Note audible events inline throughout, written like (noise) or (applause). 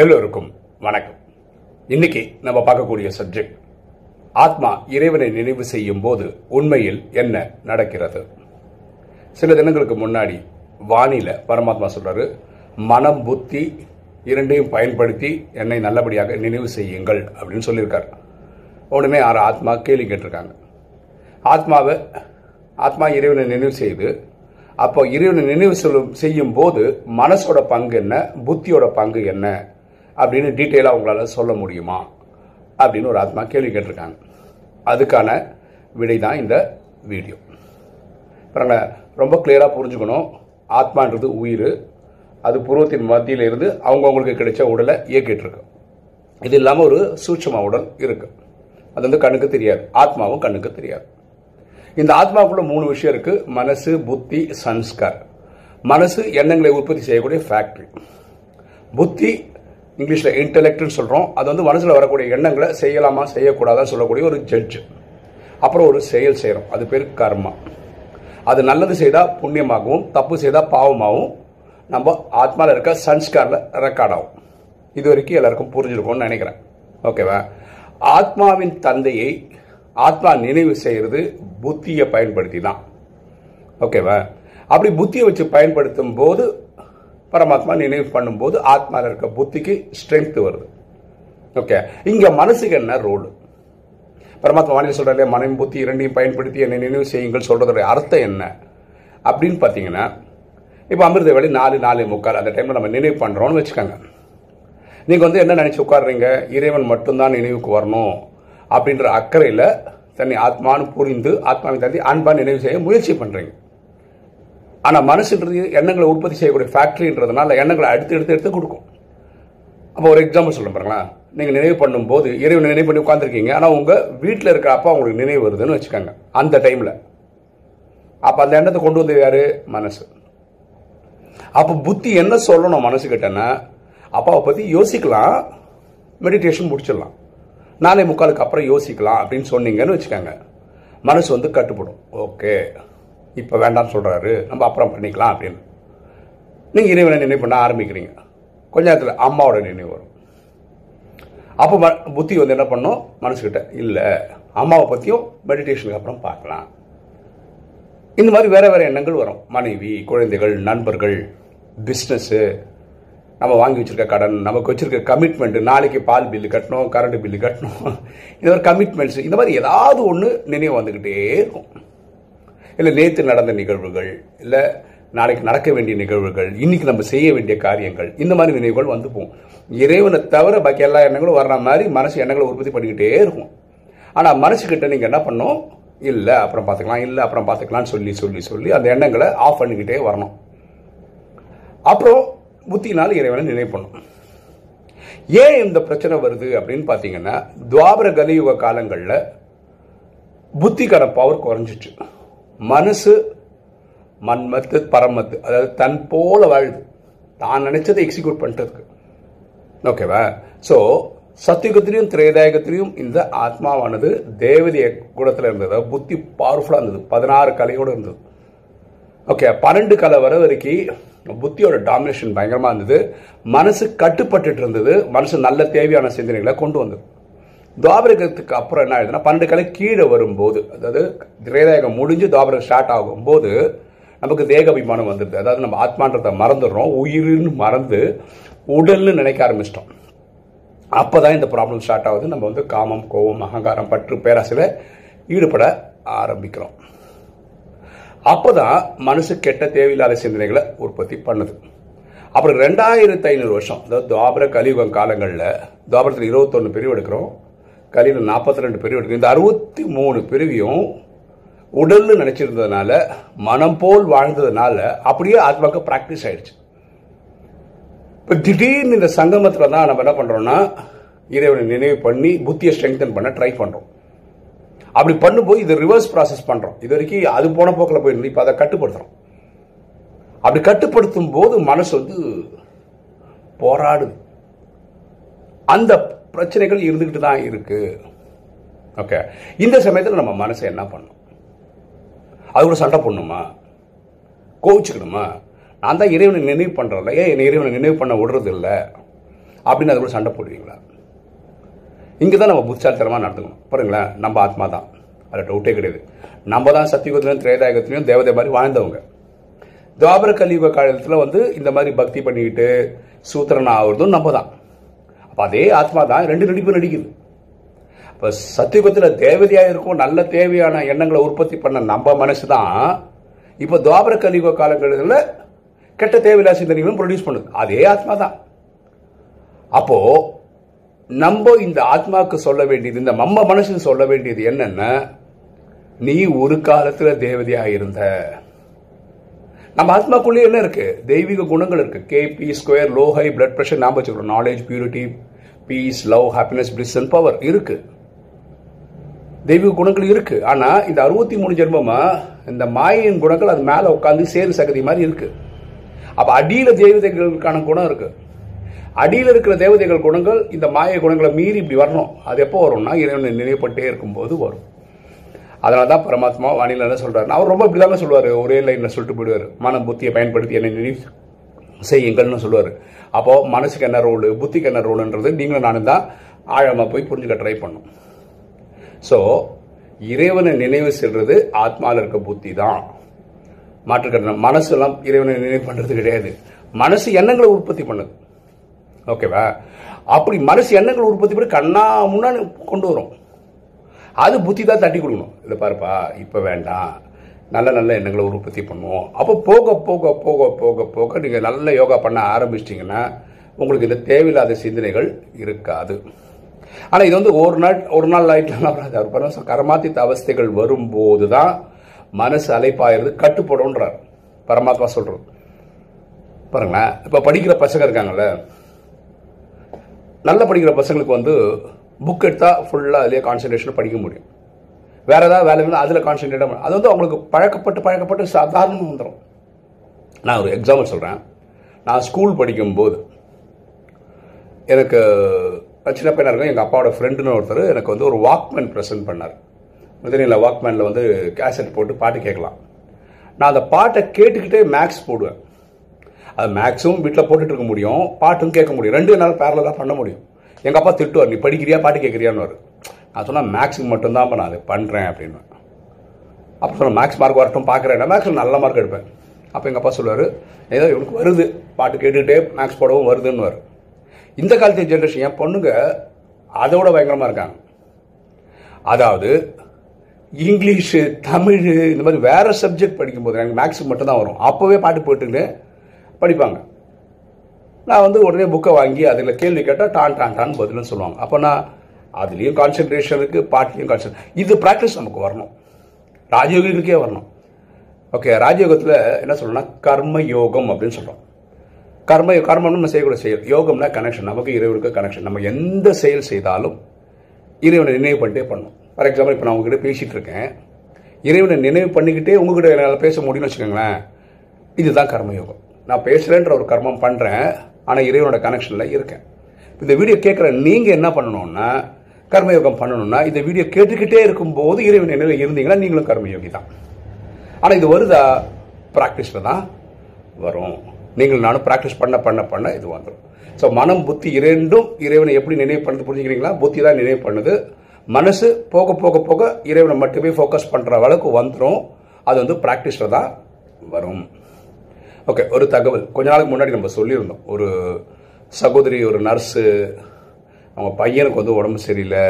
எல்லோருக்கும் வணக்கம். இன்னைக்கு நம்ம பார்க்கக்கூடிய சப்ஜெக்ட் ஆத்மா இறைவனை நினைவு செய்யும் போது உண்மையில் என்ன நடக்கிறது? சில தினங்களுக்கு முன்னாடி வானில பரமாத்மா சொல்றாரு மனம் புத்தி இரண்டையும் பயன்படுத்தி என்னை நல்லபடியாக நினைவு செய்யுங்கள் அப்படின்னு சொல்லியிருக்காரு. உடனே ஆறு ஆத்மா கேள்வி கேட்டிருக்காங்க. ஆத்மாவை ஆத்மா இறைவனை நினைவு செய்து அப்போ இறைவனை நினைவு சொல்லும் செய்யும் போது மனசோட பங்கு என்ன? புத்தியோட பங்கு என்ன? அப்படின்னு டீட்டெயிலாக உங்களால் சொல்ல முடியுமா? அப்படின்னு ஒரு ஆத்மா கேள்வி கேட்டிருக்காங்க. அதுக்கான விடை தான் இந்த வீடியோ. பாருங்க ரொம்ப கிளியராக புரிஞ்சுக்கணும். ஆத்மான்றது உயிர். அது புருவத்தின் மத்தியில் இருந்து அவங்கவுங்களுக்கு கிடைச்ச உடலை இயக்கிட்டுருக்கு. இது இல்லாமல் ஒரு சூட்சம உடல் இருக்குது அது வந்து கண்ணுக்கு தெரியாது. ஆத்மாவும் கண்ணுக்கு தெரியாது. இந்த ஆத்மாவுக்குள்ள மூணு விஷயம் இருக்கு. மனசு புத்தி சன்ஸ்கார் மனசு எண்ணங்களை உற்பத்தி செய்யக்கூடிய ஃபேக்டரி புத்தி இங்கிலீஷில் இன்டெலெக்ட்னு சொல்கிறோம் அது வந்து மனசில் வரக்கூடிய எண்ணங்களை செய்யலாமா செய்யக்கூடாதான்னு சொல்லக்கூடிய ஒரு ஜட்ஜ் அப்புறம் ஒரு செயல் செய்கிறோம் அது பேர் கர்மா. அது நல்லது செய்தால் புண்ணியமாகவும் தப்பு செய்தால் பாவமாகவும் நம்ம ஆத்மாவில் இருக்க சன்ஸ்காரில் ரெக்கார்ட் ஆகும். இது வரைக்கும் எல்லாருக்கும் புரிஞ்சிருக்கும்னு நினைக்கிறேன். ஓகேவா ஆத்மாவின் தந்தையை ஆத்மா நினைவு செய்கிறது புத்தியை பயன்படுத்தி தான் ஓகேவா அப்படி புத்தியை வச்சு பயன்படுத்தும் போது பரமாத்மா நினைவு பண்ணும்போது ஆத்மாவில் இருக்க புத்திக்கு ஸ்ட்ரென்த் வருது. ஓகே இங்கே மனசுக்கு என்ன ரோல் பரமாத்மா வானிலை சொல்றாரு மனம் புத்தி இரண்டையும் பயன்படுத்தி என்னை நினைவு செய்யுங்கள் சொல்றதோட அர்த்தம் என்ன? அப்படின்னு பார்த்தீங்கன்னா இப்போ அமிர்த வேலை நாலு நாலு முக்கால் அந்த டைமில் நம்ம நினைவு பண்ணுறோம்னு வச்சுக்கோங்க. நீங்கள் வந்து என்ன நினச்சி உட்காடுறீங்க இறைவன் மட்டும்தான் நினைவுக்கு வரணும் அப்படின்ற அக்கறையில் தன்னை ஆத்மான்னு புரிந்து ஆத்மாவை தாண்டி அன்பாக நினைவு செய்ய முயற்சி பண்ணுறீங்க ஆனால் மனசுன்றது எண்ணங்களை உற்பத்தி செய்யக்கூடிய ஃபேக்ட்ரின்றதுனால எண்ணங்களை அடுத்து எடுத்து எடுத்து கொடுக்கும். அப்போ ஒரு எக்ஸாம்பிள் சொல்ல பாருங்களேன். நீங்கள் நினைவு பண்ணும்போது இறைவன் நினைவு பண்ணி உட்காந்துருக்கீங்க ஆனால் உங்கள் வீட்டில் இருக்கிற அப்பா உங்களுக்கு நினைவு வருதுன்னு வச்சுக்கோங்க. அந்த டைமில் அப்போ அந்த எண்ணத்தை கொண்டு வந்தது யார்? மனசு. அப்போ புத்தி என்ன சொல்லணும் மனசு அப்பாவை பற்றி யோசிக்கலாம். மெடிடேஷன் முடிச்சிடலாம். நாளை முக்காலுக்கு அப்புறம் யோசிக்கலாம் அப்படின்னு சொன்னீங்கன்னு வச்சுக்கோங்க. மனசு வந்து கட்டுப்படும். ஓகே இப்போ வேண்டாம்னு சொல்கிறாரு நம்ம அப்புறம் பண்ணிக்கலாம் அப்படின்னு. நீங்கள் இறைவனை நினைவு பண்ண ஆரம்பிக்கிறீங்க. கொஞ்ச நேரத்தில் அம்மாவோட நினைவு வரும். அப்போ ம- புத்தி வந்து என்ன பண்ணோம்? மனசுக்கிட்ட இல்லை அம்மாவை பற்றியும் மெடிடேஷனுக்கு அப்புறம் பார்க்கலாம். இந்த மாதிரி வேறு வேறு எண்ணங்கள் வரும். மனைவி குழந்தைகள் நண்பர்கள் பிஸ்னஸ்ஸு நம்ம வாங்கி வச்சிருக்க கடன் நமக்கு வச்சிருக்க கமிட்மெண்ட்டு நாளைக்கு பால் பில்லு கட்டணும் கரண்ட் பில்லு கட்டணும் (laughs) இந்த மாதிரி கமிட்மெண்ட்ஸ் இந்த மாதிரி ஏதாவது ஒன்று நினைவு வந்துக்கிட்டே இருக்கும். இல்லை நேற்று நடந்த நிகழ்வுகள் இல்லை நாளைக்கு நடக்க வேண்டிய நிகழ்வுகள் இன்னைக்கு நம்ம செய்ய வேண்டிய காரியங்கள் இந்த மாதிரி நினைவுகள் வந்து போகும். இறைவனை தவிர பாக்கி எல்லா எண்ணங்களும் வர்ற மாதிரி மனசு எண்ணங்களை உற்பத்தி பண்ணிக்கிட்டே இருக்கும். ஆனால் மனசுக்கிட்ட நீங்கள் என்ன பண்ணும் இல்லை அப்புறம் பார்த்துக்கலாம் இல்லை அப்புறம் பார்த்துக்கலாம்னு சொல்லி சொல்லி சொல்லி அந்த எண்ணங்களை ஆஃப் பண்ணிக்கிட்டே வரணும். அப்புறம் புத்தினால் இறைவனை நினைப்பணும் ஏன் இந்த பிரச்சனை வருது அப்படின்னு பார்த்தீங்கன்னா துவாபர கலியுக காலங்களில் புத்திக்கான பவர் குறைஞ்சிச்சு. மனசு மன்மத்து பரமத்து அதாவது தன் போல வாழுது. தான் நினைச்சதை எக்ஸிக்யூட் பண்ணுறதுக்கு ஓகேவா ஸோ சத்தியுகத்திலையும் திரேதாயகத்திலையும் இந்த ஆத்மாவானது தேவதைய குணத்தில் இருந்தது. புத்தி பவர்ஃபுல்லாக இருந்தது. பதினாறு கலையோடு இருந்தது. ஓகே பன்னெண்டு கலை வர வரைக்கும் புத்தியோட டாமினேஷன் பயங்கரமாக இருந்தது. மனசு கட்டுப்பட்டு இருந்தது. மனசு நல்ல தேவையான சிந்தனைகளை கொண்டு வந்தது. துவாபரகத்துக்கு அப்புறம் என்ன ஆயிடுதுன்னா பன்னெண்டு கலை கீழே வரும்போது அதாவது திரேதாயகம் முடிஞ்சு துவாபரகம் ஸ்டார்ட் ஆகும்போது நமக்கு தேக அபிமானம் வந்துடுது. அதாவது நம்ம ஆத்மான்றதை மறந்துடுறோம். உயிர்னு மறந்து உடல்னு நினைக்க ஆரம்பிச்சிட்டோம். அப்பதான் இந்த ப்ராப்ளம் ஸ்டார்ட் ஆகுது. நம்ம வந்து காமம் கோபம் அகங்காரம் பற்று பேராசையில் ஈடுபட ஆரம்பிக்கிறோம். அப்போ தான் மனசு கெட்ட தேவையில்லாத சிந்தனைகளை உற்பத்தி பண்ணுது. அப்புறம் ரெண்டாயிரத்தி ஐநூறு வருஷம் அதாவது துவாபர கலியுகம் காலங்களில் துவாபரத்தில் இருபத்தொன்று பிரிவு எடுக்கிறோம். கலியில் நாற்பத்தி ரெண்டு பிரிவு இருக்குது இந்த அறுபத்தி மூணு பிரிவையும் உடல்னு நினைச்சிருந்ததுனால மனம் போல் வாழ்ந்ததுனால அப்படியே ஆத்மாக்கு ப்ராக்டிஸ் ஆயிடுச்சு. இப்போ திடீர்னு இந்த சங்கமத்தில் தான் நம்ம என்ன பண்ணுறோம்னா இறைவனை நினைவு பண்ணி புத்தியை ஸ்ட்ரெங்தன் பண்ண ட்ரை பண்ணுறோம் அப்படி பண்ணும்போது இது ரிவர்ஸ் ப்ராசஸ் பண்ணுறோம் இது வரைக்கும் அது போன போக்கில் போயிருந்து இப்போ அதை கட்டுப்படுத்துகிறோம் அப்படி கட்டுப்படுத்தும் போது மனசு வந்து போராடுது. அந்த பிரச்சனைகள் இருந்துகிட்டு தான் இருக்கு. ஓகே இந்த சமயத்தில் நம்ம மனசை என்ன பண்ணும் அது கூட சண்டை பண்ணுமா கோவிச்சுக்கணுமா? நான் தான் இறைவனை நினைவு பண்றேன்ல. ஏன் என்னை இறைவனை நினைவு பண்ண விடுறது இல்லை அப்படின்னு அது கூட சண்டை போடுவீங்களா? இங்கே தான் நம்ம புத்திசாலித்தனமாக நடத்துக்கணும் பாருங்களேன் நம்ம ஆத்மா தான். அதில் டவுட்டே கிடையாது. நம்ம தான் சத்தியுகத்திலையும் திரேதாயகத்திலையும் தேவதை மாதிரி வாழ்ந்தவங்க. துவாபர கலியுக காலத்தில் வந்து இந்த மாதிரி பக்தி பண்ணிக்கிட்டு சூத்திரன் ஆகுறதும் நம்ம தான். அப்போ அதே ஆத்மா தான் ரெண்டு நடிப்பு நடிக்குது. இப்போ சத்தியுகத்தில் தேவதையாக இருக்கும் நல்ல தேவையான எண்ணங்களை உற்பத்தி பண்ண நம்ம மனசு தான் இப்போ துவாபர கலியுக காலங்களில் கெட்ட தேவையில்லா சிந்தனைகளும் ப்ரொடியூஸ் பண்ணுது. அதே ஆத்மா தான். அப்போது நம்ம இந்த ஆத்மாவுக்கு சொல்ல வேண்டியது இந்த நம்ம மனசுக்கு சொல்ல வேண்டியது என்னன்னா நீ ஒரு காலத்தில் தேவதையாக இருந்த. நம்ம ஆத்மாக்குள்ளே என்ன இருக்கு? தெய்வீக குணங்கள் இருக்கு. KB square low high blood pressure நாம் வச்சுக்கிறோம் knowledge purity peace love happiness bliss and power இருக்கு. தெய்வீக குணங்கள் இருக்கு. ஆனா இந்த அறுபத்தி மூணு ஜென்மமா இந்த மாயின் குணங்கள் அது மேல உட்காந்து சேரு சகதி மாதிரி இருக்கு. அப்ப அடியில தேவதைகளுக்கான குணம் இருக்கு. அடியில் இருக்கிற தேவதைகள் குணங்கள் இந்த மாய குணங்களை மீறி இப்படி வரணும். அது எப்போ வரும்னா இறைவனை நினைவுபட்டே இருக்கும்போது வரும். அதனால தான் பரமாத்மா வானிலை என்ன சொல்றாரு. அவர் ரொம்ப இப்படிதாங்க சொல்லுவார் ஒரே லைனில் சொல்லிட்டு போயிடுவார். மன புத்தியை பயன்படுத்தி என்னை நினைவு செய்யுங்கள்னு சொல்லுவார். அப்போது மனசுக்கு என்ன ரோல் புத்திக்கு என்ன ரோலுன்றது நீங்களும் நானும் தான் ஆழமாக போய் புரிஞ்சுக்க ட்ரை பண்ணும் ஸோ இறைவனை நினைவு செல்வது ஆத்மாவில் இருக்க புத்தி தான். மாற்றுக்கிற மனசு இறைவனை நினைவு பண்ணுறது கிடையாது. மனசு எண்ணங்களை உற்பத்தி பண்ணுது. ஓகேவா அப்படி மனசு எண்ணங்களை உற்பத்தி பண்ணி கண்ணா முன்னாடி கொண்டு வரும். அது புத்தி தான் தட்டி கொடுக்கணும். இல்லை பாருப்பா இப்போ வேண்டாம். நல்ல நல்ல எண்ணங்களை உற்பத்தி பண்ணுவோம். அப்போ போக போக போக போக போக நீங்கள் நல்ல யோகா பண்ண ஆரம்பிச்சிட்டிங்கன்னா உங்களுக்கு இந்த தேவையில்லாத சிந்தனைகள் இருக்காது. ஆனால் இது வந்து ஒரு நாள் ஒரு நாள் லைட்லாம் வராது. அவர் பாருங்க கரமாத்தித்த அவஸ்தைகள் வரும்போது தான் மனசு அலைப்பாயிருது கட்டுப்படும்ன்றார். பரமாத்மா சொல்கிறது பாருங்களேன் இப்போ படிக்கிற பசங்க இருக்காங்கல்ல நல்லா படிக்கிற பசங்களுக்கு வந்து புக் எடுத்தால் ஃபுல்லாக அதிலே கான்சன்ட்ரேஷன் படிக்க முடியும். வேற ஏதாவது வேலை இருந்தால் அதில் கான்சன்ட்ரேட் பண்ண. அது வந்து அவங்களுக்கு பழக்கப்பட்டு பழக்கப்பட்டு சாதாரணம் வந்துடும் நான் ஒரு எக்ஸாம்பிள் சொல்கிறேன் நான் ஸ்கூல் படிக்கும்போது எனக்கு நான் சின்ன பையனாக இருக்கும் எங்கள் அப்பாவோட ஃப்ரெண்டுன்னு ஒருத்தர் எனக்கு வந்து ஒரு வாக்மேன் ப்ரெசென்ட் பண்ணார். தெரியல வாக்மேனில் வந்து கேசட் போட்டு பாட்டு கேட்கலாம். நான் அந்த பாட்டை கேட்டுக்கிட்டே மேக்ஸ் போடுவேன். அது மேக்ஸும் வீட்டில் போட்டுட்டு இருக்க முடியும் பாட்டும் கேட்க முடியும். ரெண்டு என்னால் பேரலாக பண்ண முடியும். எங்கள் அப்பா திட்டுவார் நீ படிக்கிறியா? பாட்டு கேட்குறியான்னு நான் சொன்னால் மேக்ஸுக்கு மட்டும்தான் நான் அதை பண்ணுறேன் அப்படின்னு. அப்போ சொன்னால் மேக்ஸ் மார்க் வரட்டும் பார்க்குறேன். மேக்ஸில் நல்ல மார்க் எடுப்பேன். அப்போ எங்கள் அப்பா சொல்லுவார் ஏதோ இவனுக்கு வருது. பாட்டு கேட்டுக்கிட்டே மேக்ஸ் போடவும் வருதுன்னு வரும் இந்த காலத்து ஜென்ரேஷன் என் பொண்ணுங்க அதோட பயங்கரமாக இருக்காங்க. அதாவது இங்கிலீஷு தமிழ் இந்த மாதிரி வேறு சப்ஜெக்ட் படிக்கும்போது எனக்கு மேக்ஸுக்கு மட்டும்தான் வரும். அப்போவே பாட்டு போட்டுன்னு படிப்பாங்க. நான் வந்து உடனே புக்கை வாங்கி அதில் கேள்வி கேட்டால் டான் டான் டான் பதில்னு சொல்லுவாங்க. அப்போ நான் அதுலேயும் கான்சென்ட்ரேஷன் இருக்குது பாட்டிலையும் கான்சென்ட்ரேஷன் இது ப்ராக்டிஸ் நமக்கு வரணும். ராஜயோகிகளுக்கே வரணும். ஓகே ராஜயோகத்தில் என்ன சொல்லணும்னா கர்ம யோகம் அப்படின்னு சொல்கிறோம் கர்ம கர்மம்னு நம்ம செய்யக்கூடிய செயல் யோகம்னா கனெக்ஷன் நமக்கு இறைவனுக்கு கனெக்ஷன் நம்ம எந்த செயல் செய்தாலும் இறைவனை நினைவு பண்ணிட்டே பண்ணணும். ஃபார் எக்ஸாம்பிள் இப்போ நான் உங்ககிட்ட பேசிகிட்டு இருக்கேன். இறைவனை நினைவு பண்ணிக்கிட்டே உங்ககிட்ட என்னால் பேச முடியும்னு வச்சுக்கோங்களேன் இதுதான் கர்மயோகம் நான் பேசுகிறேன்ற ஒரு கர்மம் பண்ணுறேன் ஆனால் இறைவனோட கனெக்ஷனில் இருக்கேன். இந்த வீடியோ கேட்குற நீங்கள் என்ன பண்ணணும்னா கர்மயோகம் பண்ணணும்னா இந்த வீடியோ கேட்டுக்கிட்டே இருக்கும்போது இறைவன் நினைவில் இருந்தீங்கன்னா நீங்களும் கர்மயோகி தான் ஆனால் இது வருதா? ப்ராக்டிஸில் தான் வரும். நீங்கள் நானும் ப்ராக்டிஸ் பண்ண பண்ண பண்ண இது வந்துடும் ஸோ மனம் புத்தி இரண்டும் இறைவனை எப்படி நினைவு பண்ணுறது புரிஞ்சுக்கிறீங்களா? புத்தி தான் நினைவு பண்ணுது. மனசு போக போக போக இறைவனை மட்டுமே ஃபோக்கஸ் பண்ணுற அளவுக்கு வந்துடும் அது வந்து ப்ராக்டிஸில் தான் வரும். ஓகே ஒரு தகவல். கொஞ்ச நாளுக்கு முன்னாடி நம்ம சொல்லியிருந்தோம். ஒரு சகோதரி ஒரு நர்ஸு அவங்க பையனுக்கு வந்து உடம்பு சரியில்லை.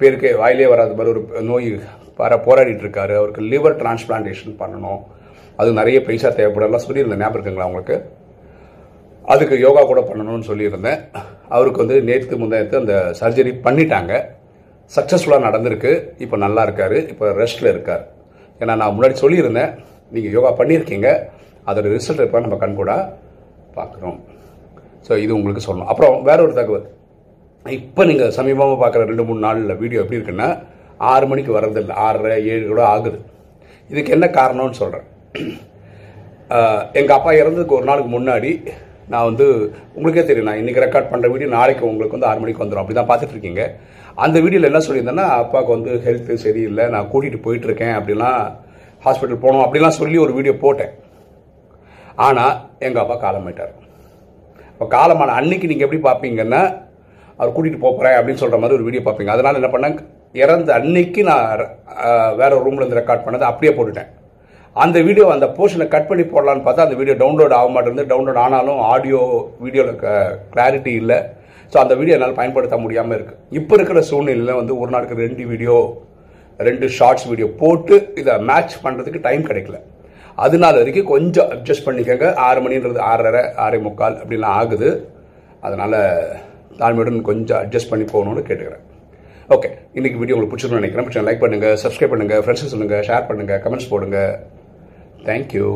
பேருக்கே வாயிலே வராத மாதிரி ஒரு நோய் வர போராடிட்டு இருக்காரு அவருக்கு லிவர் டிரான்ஸ்பிளான்டேஷன் பண்ணணும். அது நிறைய பைசா தேவைப்படலாம் சொல்லியிருந்தேன். ஞாபகம் இருக்குங்களா அவங்களுக்கு அதுக்கு யோகா கூட பண்ணணும்னு சொல்லியிருந்தேன். அவருக்கு வந்து நேற்று முந்தாயத்து அந்த சர்ஜரி பண்ணிட்டாங்க. சக்ஸஸ்ஃபுல்லாக நடந்திருக்கு. இப்போ நல்லா இருக்காரு. இப்போ ரெஸ்ட்டில் இருக்கார். ஏன்னா நான் முன்னாடி சொல்லியிருந்தேன். நீங்கள் யோகா பண்ணியிருக்கீங்க. அதோட ரிசல்ட் இப்போ நம்ம கண்கூடாக பார்க்குறோம் ஸோ இது உங்களுக்கு சொல்லணும். அப்புறம் வேற ஒரு தகவல். இப்போ நீங்கள் சமீபமாக பார்க்குற ரெண்டு மூணு நாளில் வீடியோ எப்படி இருக்குன்னா ஆறு மணிக்கு வர்றதில்லை. ஆறரை ஏழு கூட ஆகுது. இதுக்கு என்ன காரணம்னு சொல்கிறேன் எங்கள் அப்பா இறந்ததுக்கு ஒரு நாளுக்கு முன்னாடி நான் வந்து உங்களுக்கே தெரியும் நான் இன்றைக்கி ரெக்கார்ட் பண்ணுற வீடியோ நாளைக்கு உங்களுக்கு வந்து ஆறு மணிக்கு வந்துடும் அப்படி தான் பார்த்துட்டு இருக்கீங்க. அந்த வீடியோவில் என்ன சொல்லியிருந்தேன்னா அப்பாவுக்கு வந்து ஹெல்த்து சரியில்லை நான் கூட்டிகிட்டு போயிட்டுருக்கேன் அப்படிலாம் ஹாஸ்பிட்டல் போகணும் அப்படிலாம் சொல்லி ஒரு வீடியோ போட்டேன். ஆனால் எங்கள் அப்பா காலமாயிட்டார். இப்போ காலமான அன்னைக்கு நீங்கள் எப்படி பார்ப்பீங்கன்னா அவர் கூட்டிகிட்டு போகிறேன் அப்படின்னு சொல்கிற மாதிரி ஒரு வீடியோ பார்ப்பீங்க. அதனால் என்ன பண்ணேன்? இறந்த அன்னைக்கு நான் வேற ரூம்ல இருந்து ரெக்கார்ட் பண்ணதை அப்படியே போட்டுட்டேன். அந்த வீடியோ அந்த போர்ஷனை கட் பண்ணி போடலான்னு பார்த்தா அந்த வீடியோ டவுன்லோட் ஆக மாட்டேங்குது. டவுன்லோட் ஆனாலும் ஆடியோ வீடியோவில் கிளாரிட்டி இல்லை. ஸோ அந்த வீடியோ என்னால் பயன்படுத்த முடியாமல் இருக்குது இப்போ இருக்கிற சூழ்நிலையில் வந்து ஒரு நாளுக்கு ரெண்டு வீடியோ ரெண்டு ஷார்ட்ஸ் வீடியோ போட்டு இதை மேட்ச் பண்ணுறதுக்கு டைம் கிடைக்கல. அதனால வரைக்கும் கொஞ்சம் அட்ஜஸ்ட் பண்ணிக்கோங்க. ஆறு மணின்றது ஆறரை ஆறே முக்கால் அப்படிலாம் ஆகுது. அதனால் தாழ்மையுடன் கொஞ்சம் அட்ஜஸ்ட் பண்ணி போகணும்னு கேட்டுக்கிறேன். ஓகே இன்றைக்கி வீடியோ உங்களுக்கு பிடிச்சிருன்னு நினைக்கிறேன். பிடிச்சா லைக் பண்ணுங்கள் சப்ஸ்கிரைப் பண்ணுங்கள் ஃப்ரெண்ட்ஸுக்கு சொல்லுங்கள் ஷேர் பண்ணுங்கள் கமெண்ட்ஸ் போடுங்க. தேங்க்யூ